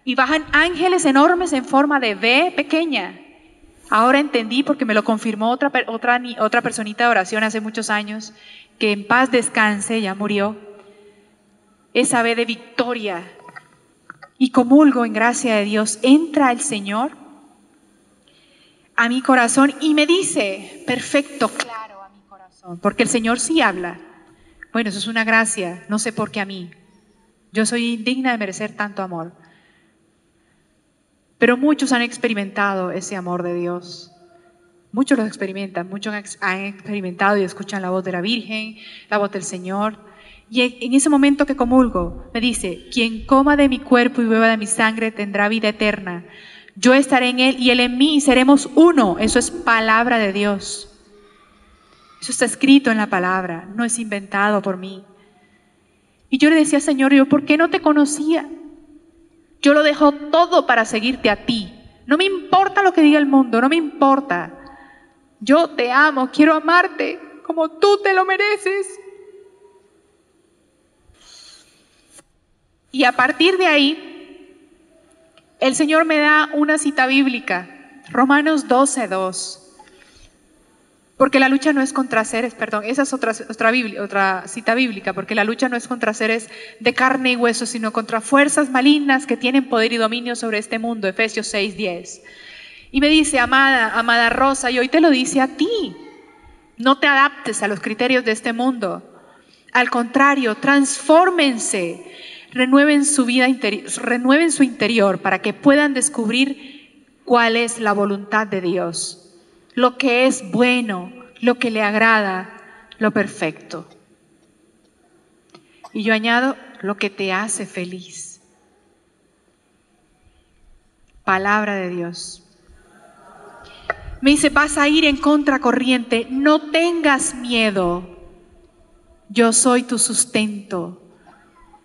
Speaker 1: y bajan ángeles enormes en forma de V pequeña Ahora entendí porque me lo confirmó otra, otra, otra personita de oración hace muchos años, que en paz descanse, ya murió. Esa ave de victoria. Y comulgo en gracia de Dios. Entra el Señor a mi corazón y me dice, perfecto, claro, a mi corazón. Porque el Señor sí habla. Bueno, eso es una gracia. No sé por qué a mí. Yo soy indigna de merecer tanto amor. Pero muchos han experimentado ese amor de Dios. Muchos lo experimentan, muchos han experimentado y escuchan la voz de la Virgen, la voz del Señor. Y en ese momento que comulgo, me dice, quien coma de mi cuerpo y beba de mi sangre tendrá vida eterna. Yo estaré en él y él en mí y seremos uno. Eso es palabra de Dios. Eso está escrito en la palabra, no es inventado por mí. Y yo le decía, Señor, yo, ¿por qué no te conocía? Yo lo dejo todo para seguirte a ti. No me importa lo que diga el mundo, no me importa. Yo te amo, quiero amarte como tú te lo mereces. Y a partir de ahí, el Señor me da una cita bíblica, Romanos 12, 2. Porque la lucha no es contra seres, perdón, esa es otra, otra, otra cita bíblica, porque la lucha no es contra seres de carne y hueso, sino contra fuerzas malignas que tienen poder y dominio sobre este mundo, Efesios 6, 10. Y me dice, amada, amada Rosa, y hoy te lo dice a ti, no te adaptes a los criterios de este mundo. Al contrario, transfórmense, renueven su vida interior, renueven su interior para que puedan descubrir cuál es la voluntad de Dios lo que es bueno, lo que le agrada, lo perfecto. Y yo añado lo que te hace feliz. Palabra de Dios. Me dice, vas a ir en contracorriente, no tengas miedo. Yo soy tu sustento.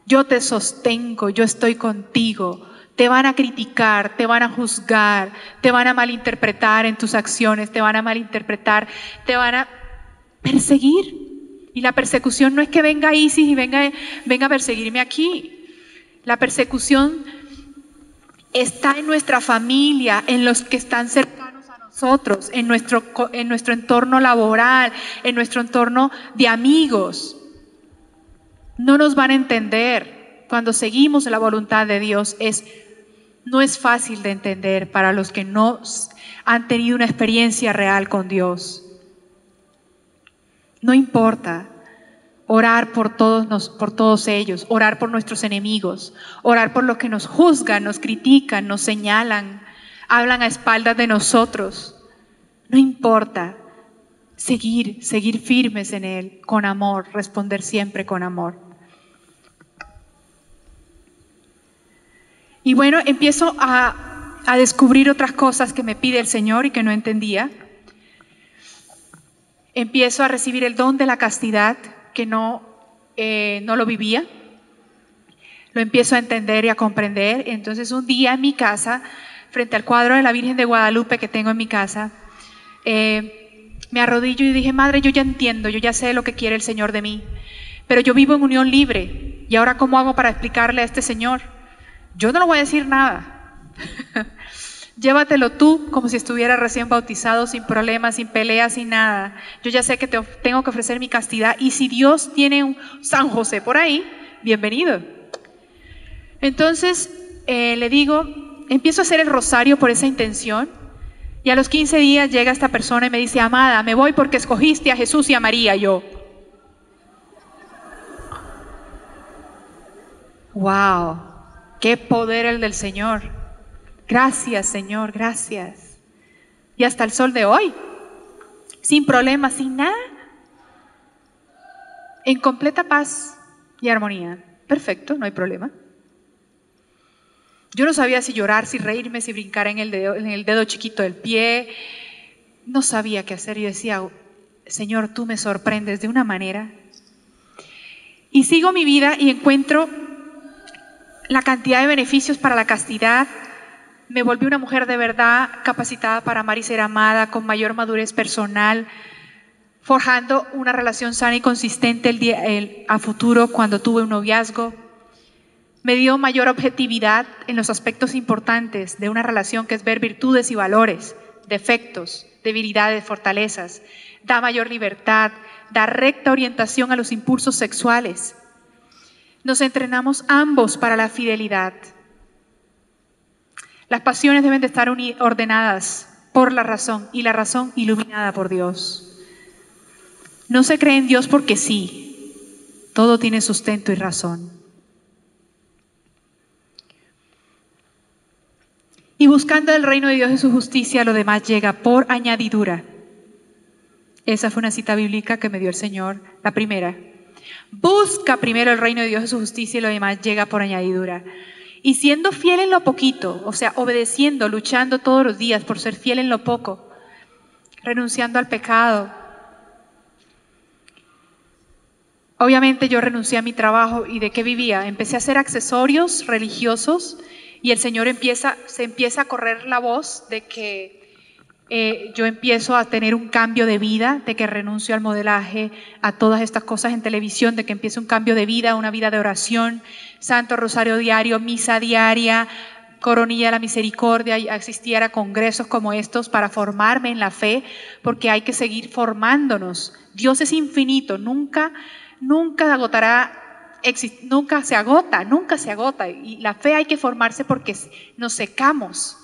Speaker 1: Yo te sostengo, yo estoy contigo te van a criticar, te van a juzgar, te van a malinterpretar en tus acciones, te van a malinterpretar, te van a perseguir. Y la persecución no es que venga Isis y venga, venga a perseguirme aquí. La persecución está en nuestra familia, en los que están cercanos a nosotros, en nuestro, en nuestro entorno laboral, en nuestro entorno de amigos. No nos van a entender. Cuando seguimos la voluntad de Dios es no es fácil de entender para los que no han tenido una experiencia real con Dios. No importa orar por todos, por todos ellos, orar por nuestros enemigos, orar por los que nos juzgan, nos critican, nos señalan, hablan a espaldas de nosotros. No importa. Seguir, seguir firmes en Él, con amor, responder siempre con amor. Y bueno, empiezo a, descubrir otras cosas que me pide el Señor y que no entendía. Empiezo a recibir el don de la castidad que no, eh, no lo vivía. Lo empiezo a entender y a comprender. Entonces un día en mi casa, frente al cuadro de la Virgen de Guadalupe que tengo en mi casa, eh, me arrodillo y dije, Madre, yo ya entiendo, yo ya sé lo que quiere el Señor de mí, pero yo vivo en unión libre. ¿Y ahora cómo hago para explicarle a este Señor? Yo no le voy a decir nada. Llévatelo tú como si estuviera recién bautizado, sin problemas, sin peleas, sin nada. Yo ya sé que te tengo que ofrecer mi castidad y si Dios tiene un San José por ahí, bienvenido. Entonces eh, le digo, empiezo a hacer el rosario por esa intención y a los 15 días llega esta persona y me dice, amada, me voy porque escogiste a Jesús y a María. Yo, wow. Qué poder el del Señor. Gracias, Señor, gracias. Y hasta el sol de hoy, sin problemas, sin nada, en completa paz y armonía. Perfecto, no hay problema. Yo no sabía si llorar, si reírme, si brincar en el dedo, en el dedo chiquito del pie. No sabía qué hacer. Yo decía, Señor, tú me sorprendes de una manera. Y sigo mi vida y encuentro la cantidad de beneficios para la castidad. Me volví una mujer de verdad capacitada para amar y ser amada, con mayor madurez personal, forjando una relación sana y consistente el día, a futuro cuando tuve un noviazgo. Me dio mayor objetividad en los aspectos importantes de una relación que es ver virtudes y valores defectos, debilidades, fortalezas. Da mayor libertad, da recta orientación a los impulsos sexuales. Nos entrenamos ambos para la fidelidad. Las pasiones deben de estar ordenadas por la razón y la razón iluminada por Dios. No se cree en Dios porque sí, todo tiene sustento y razón. Y buscando el reino de Dios y su justicia, lo demás llega por añadidura. Esa fue una cita bíblica que me dio el Señor, la primera. Busca primero el reino de Dios y su justicia y lo demás llega por añadidura. Y siendo fiel en lo poquito, o sea, obedeciendo, luchando todos los días por ser fiel en lo poco, renunciando al pecado. Obviamente yo renuncié a mi trabajo y de qué vivía. Empecé a hacer accesorios religiosos y el Señor se empieza a correr la voz de que eh, yo empiezo a tener un cambio de vida, de que renuncio al modelaje, a todas estas cosas en televisión, de que empiece un cambio de vida, una vida de oración, Santo Rosario Diario, misa diaria, Coronilla de la Misericordia, asistiera a congresos como estos para formarme en la fe, porque hay que seguir formándonos. Dios es infinito, nunca, nunca agotará, nunca se agota, nunca se agota. Y la fe hay que formarse porque nos secamos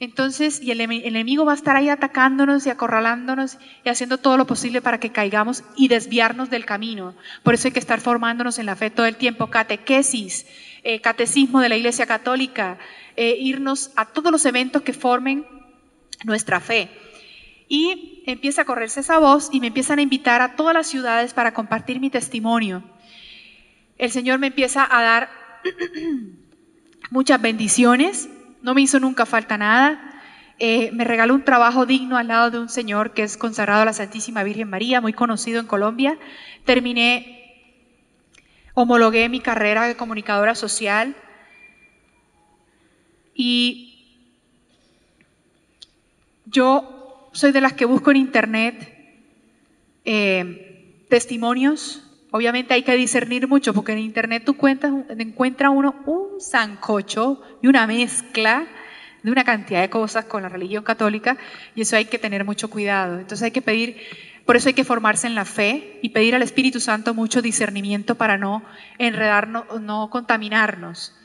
Speaker 1: entonces, y el enemigo va a estar ahí atacándonos y acorralándonos y haciendo todo lo posible para que caigamos y desviarnos del camino. Por eso hay que estar formándonos en la fe todo el tiempo, catequesis, eh, catecismo de la Iglesia Católica, eh, irnos a todos los eventos que formen nuestra fe. Y empieza a correrse esa voz y me empiezan a invitar a todas las ciudades para compartir mi testimonio. El Señor me empieza a dar muchas bendiciones no me hizo nunca falta nada. Eh, me regaló un trabajo digno al lado de un señor que es consagrado a la Santísima Virgen María, muy conocido en Colombia. Terminé, homologué mi carrera de comunicadora social y yo soy de las que busco en internet eh, testimonios Obviamente hay que discernir mucho porque en internet tú cuentas, encuentra uno un sancocho y una mezcla de una cantidad de cosas con la religión católica y eso hay que tener mucho cuidado. Entonces hay que pedir, por eso hay que formarse en la fe y pedir al Espíritu Santo mucho discernimiento para no enredarnos, no contaminarnos.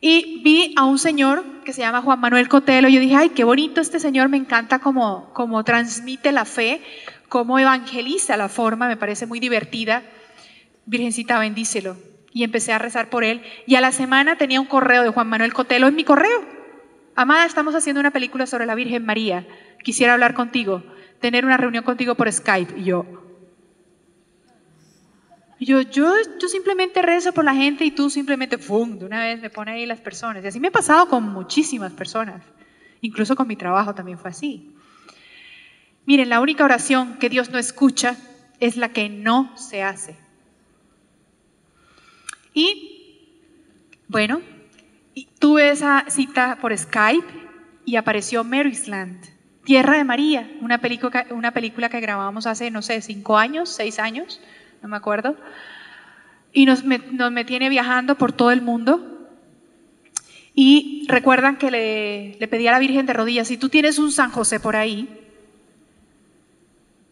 Speaker 1: Y vi a un señor que se llama Juan Manuel Cotelo y yo dije, ay, qué bonito este señor, me encanta cómo, cómo transmite la fe, cómo evangeliza la forma, me parece muy divertida. Virgencita, bendícelo. Y empecé a rezar por él. Y a la semana tenía un correo de Juan Manuel Cotelo en mi correo. Amada, estamos haciendo una película sobre la Virgen María. Quisiera hablar contigo, tener una reunión contigo por Skype. Y yo, yo, yo, simplemente rezo por la gente y tú simplemente, ¡pum!, de una vez me pone ahí las personas. Y así me ha pasado con muchísimas personas. Incluso con mi trabajo también fue así. Miren, la única oración que Dios no escucha es la que no se hace. Y bueno, tuve esa cita por Skype y apareció Maryland, Tierra de María, una película, que grabamos hace, no sé, cinco años, seis años, no me acuerdo. Y nos me, tiene viajando por todo el mundo. Y recuerdan que le, le pedí a la Virgen de rodillas, si tú tienes un San José por ahí,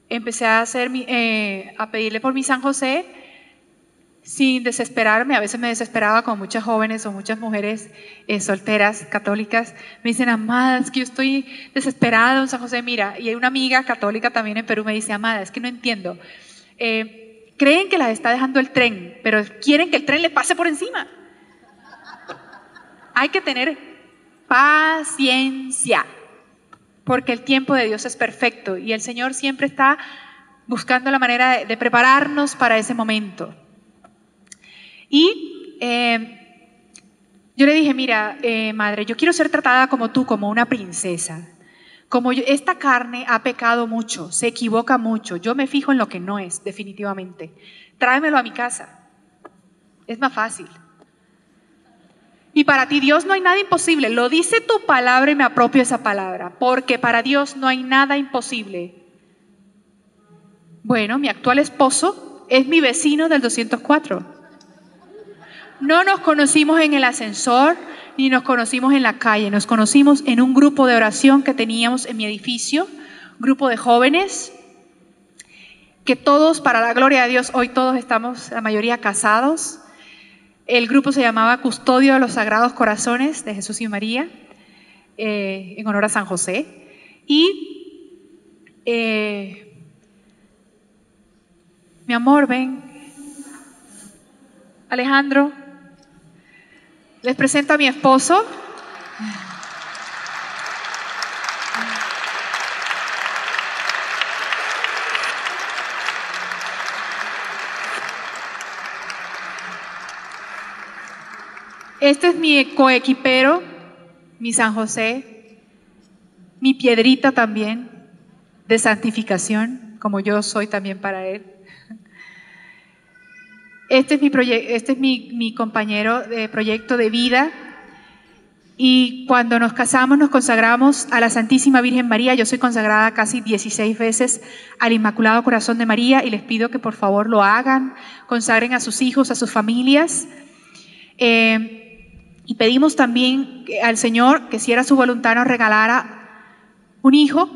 Speaker 1: empecé a, hacer eh, a pedirle por mi San José sin desesperarme, a veces me desesperaba con muchas jóvenes o muchas mujeres eh, solteras católicas, me dicen, amada, es que yo estoy desesperada, don San José, mira, y hay una amiga católica también en Perú me dice, amada, es que no entiendo, eh, creen que las está dejando el tren, pero quieren que el tren le pase por encima. Hay que tener paciencia, porque el tiempo de Dios es perfecto y el Señor siempre está buscando la manera de prepararnos para ese momento. Y eh, yo le dije, mira, eh, madre, yo quiero ser tratada como tú, como una princesa. Como esta carne ha pecado mucho, se equivoca mucho, yo me fijo en lo que no es, definitivamente. Tráemelo a mi casa. Es más fácil. Y para ti Dios no hay nada imposible. Lo dice tu palabra y me apropio esa palabra. Porque para Dios no hay nada imposible. Bueno, mi actual esposo es mi vecino del 204. No nos conocimos en el ascensor, ni nos conocimos en la calle, nos conocimos en un grupo de oración que teníamos en mi edificio, grupo de jóvenes, que todos, para la gloria de Dios, hoy todos estamos, la mayoría casados. El grupo se llamaba Custodio de los Sagrados Corazones de Jesús y María, eh, en honor a San José. Y, eh, mi amor, ven. Alejandro, les presento a mi esposo. Este es mi coequipero, mi San José, mi piedrita también de santificación, como yo soy también para él. Este es mi, este es mi, mi compañero de proyecto de vida. Y cuando nos casamos, nos consagramos a la Santísima Virgen María. Yo soy consagrada casi 16 veces al Inmaculado Corazón de María y les pido que por favor lo hagan, consagren a sus hijos, a sus familias. Eh, y pedimos también al Señor que si era su voluntad nos regalara un hijo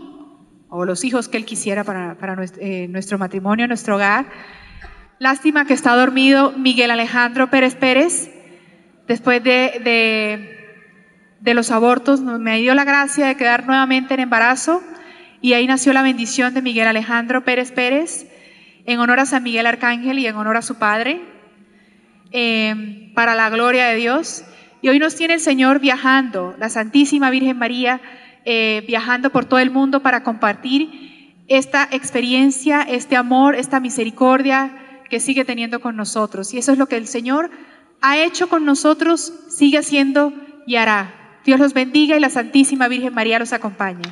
Speaker 1: o los hijos que Él quisiera para, eh, nuestro, matrimonio, nuestro hogar. Lástima que está dormido Miguel Alejandro Pérez Pérez después de, de, los abortos. Me dio la gracia de quedar nuevamente en embarazo y ahí nació la bendición de Miguel Alejandro Pérez Pérez en honor a San Miguel Arcángel y en honor a su padre, eh, para la gloria de Dios. Y hoy nos tiene el Señor viajando, la Santísima Virgen María eh, viajando por todo el mundo para compartir esta experiencia, este amor, esta misericordia que sigue teniendo con nosotros. Y eso es lo que el Señor ha hecho con nosotros, sigue haciendo y hará. Dios los bendiga y la Santísima Virgen María los acompañe.